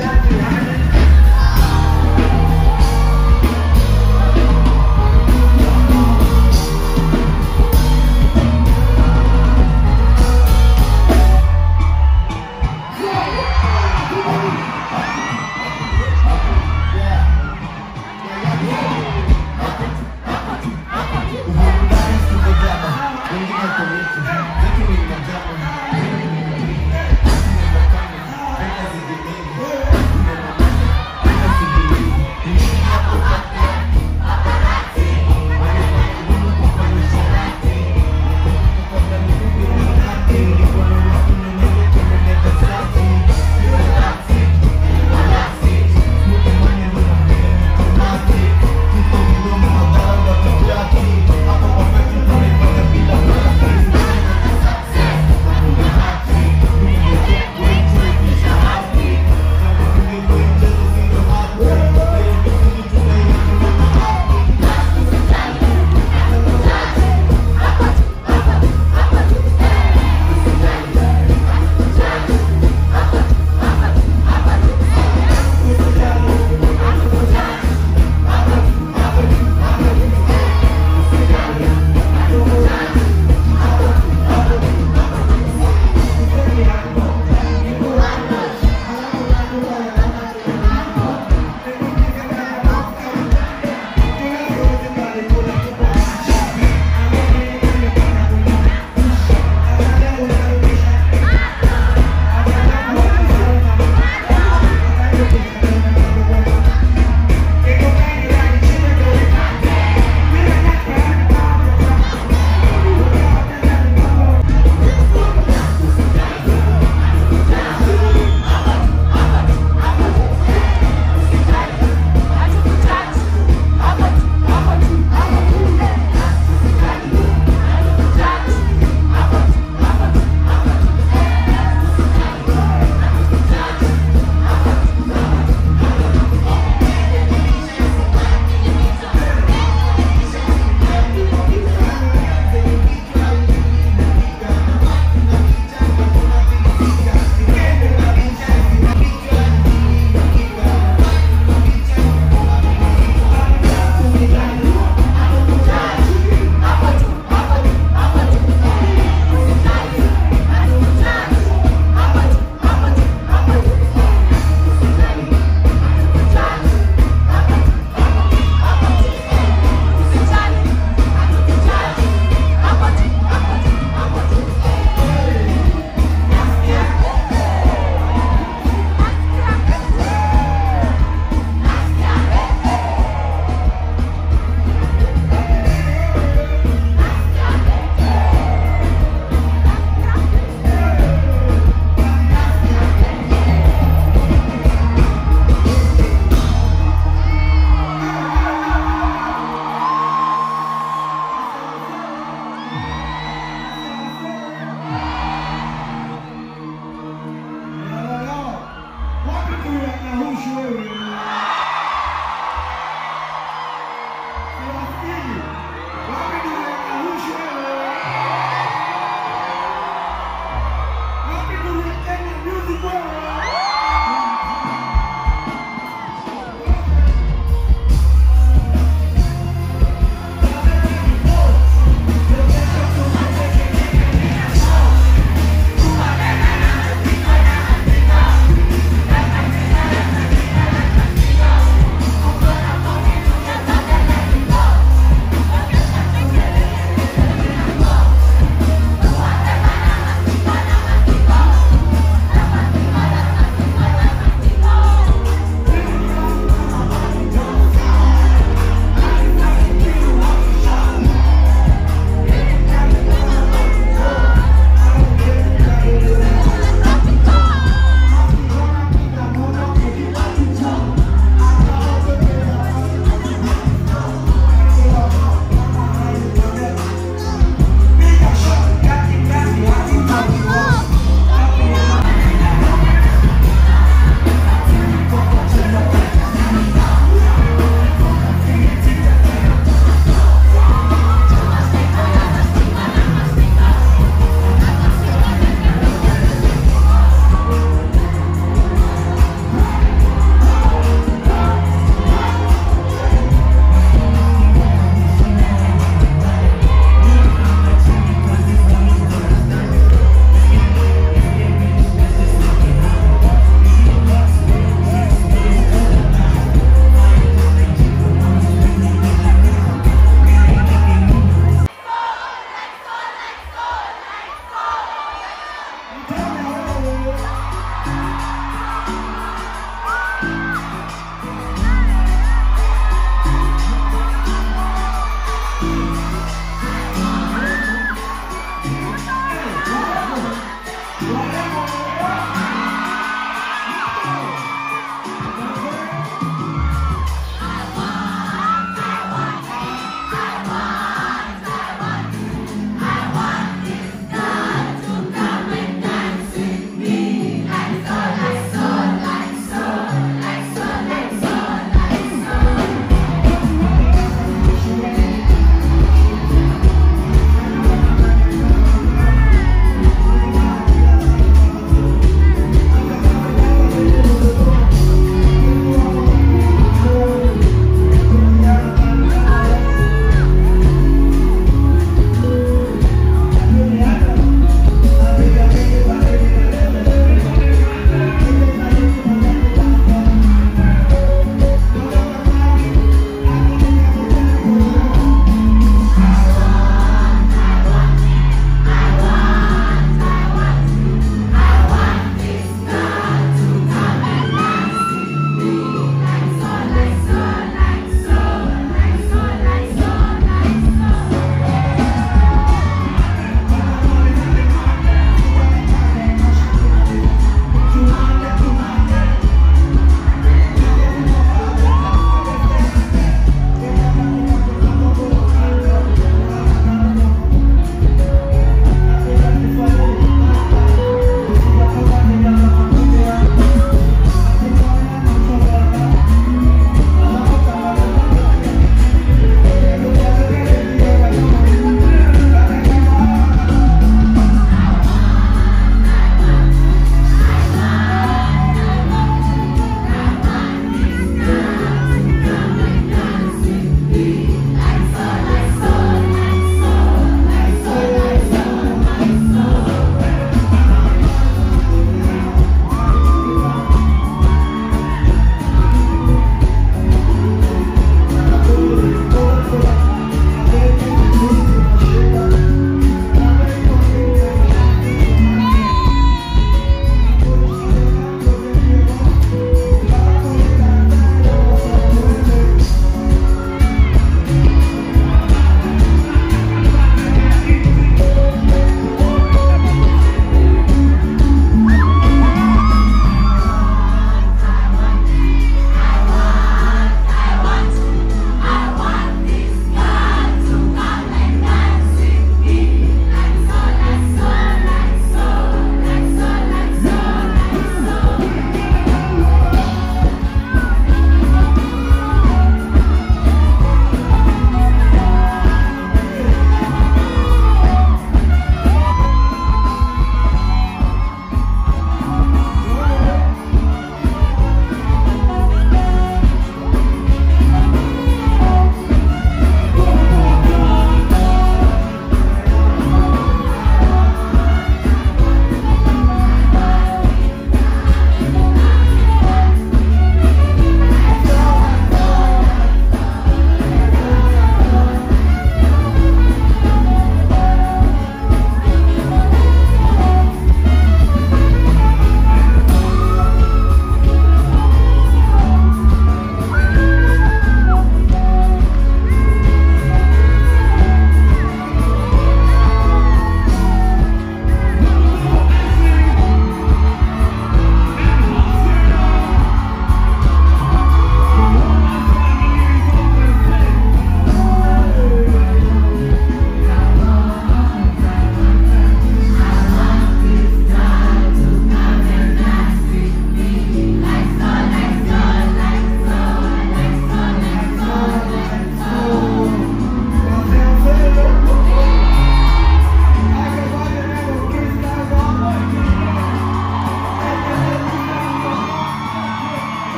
Thank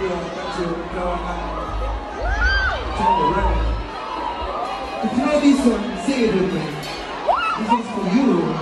wakati ukawa na Turn around. If you know this one, say it with me. This is for you.